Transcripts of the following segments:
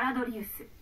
カラドリウス。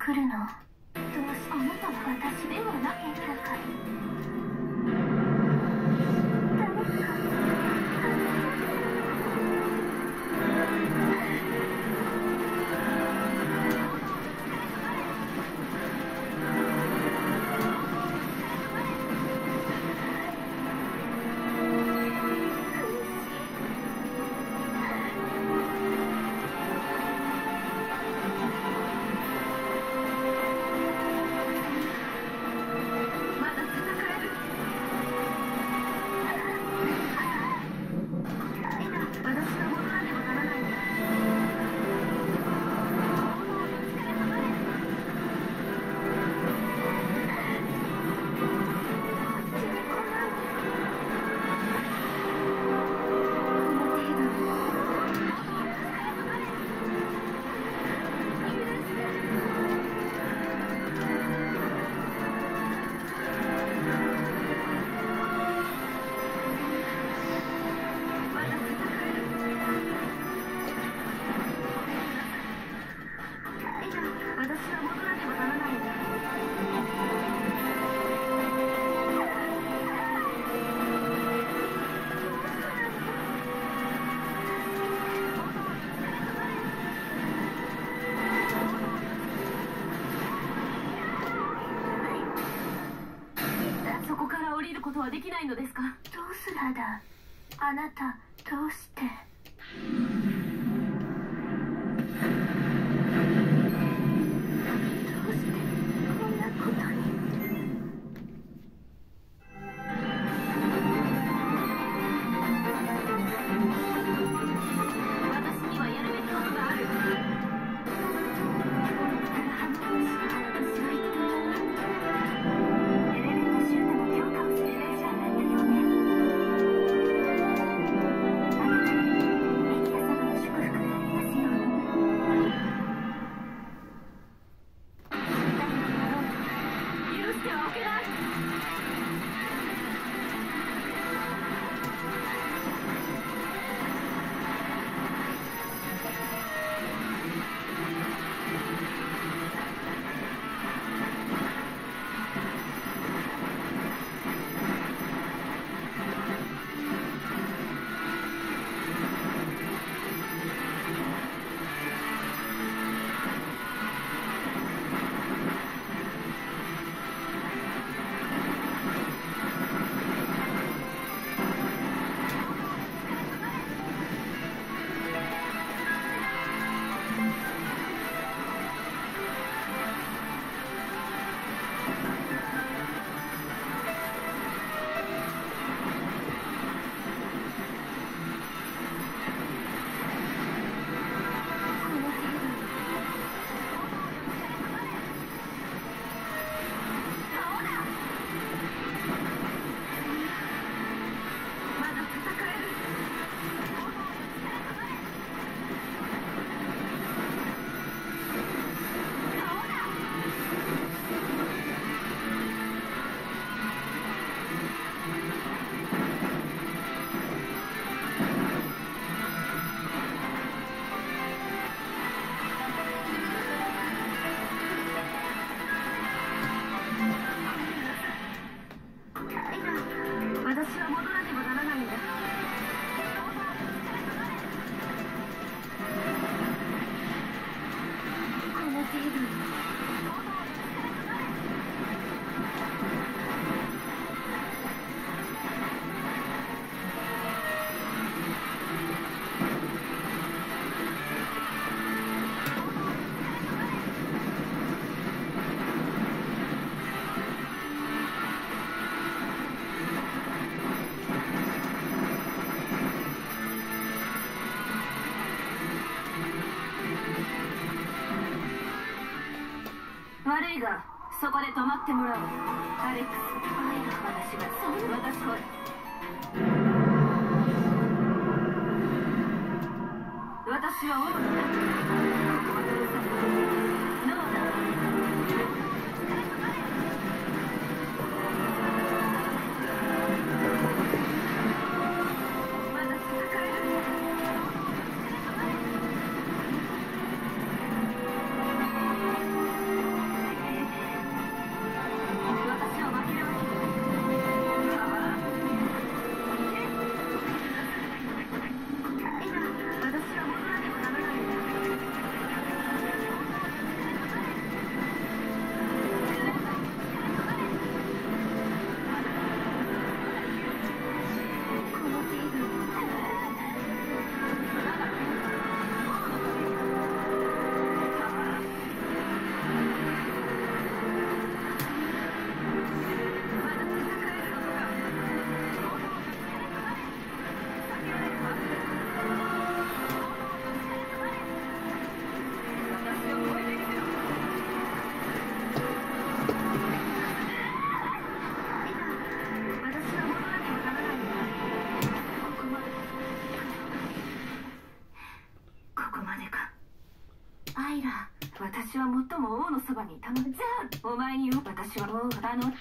来るの。できないのですか？どうするだ。あなたどうし止まってもらおう。アレックス私のそんな私は私は王だノだ。ばにいたのじゃあお前に私はもう他の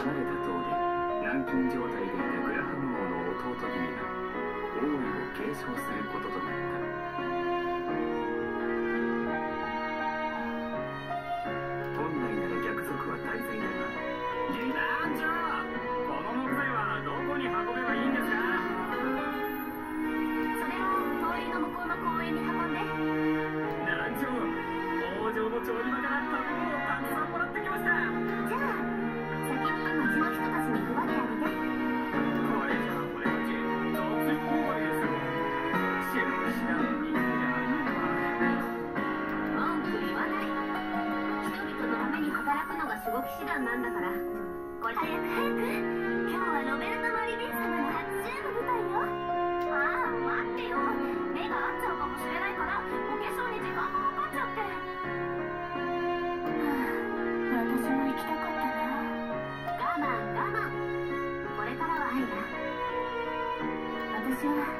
離れた塔で軟禁状態でいたグラハム王の弟君が王位を継承することとなった。が守護騎士団なんだから。これ早く早く。今日はロベルト・マリリン様の初主演の舞台よ。ああ待ってよ。目が合っちゃうかもしれないからお化粧に時間がかかっちゃって。私も行きたかったな。我慢我慢。これからはアイラ私は